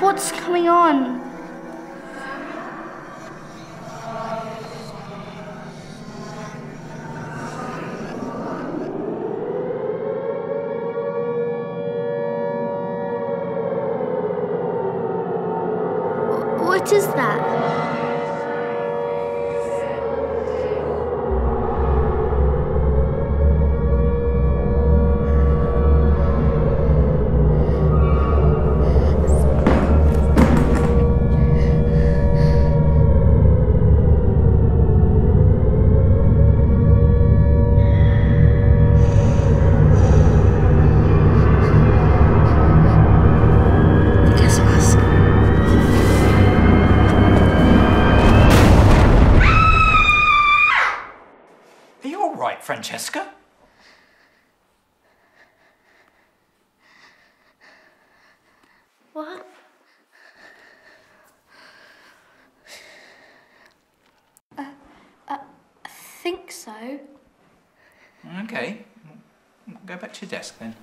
What's going on? What is that? Francesca? What? Uh, uh, I think so. Okay. Go back to your desk then.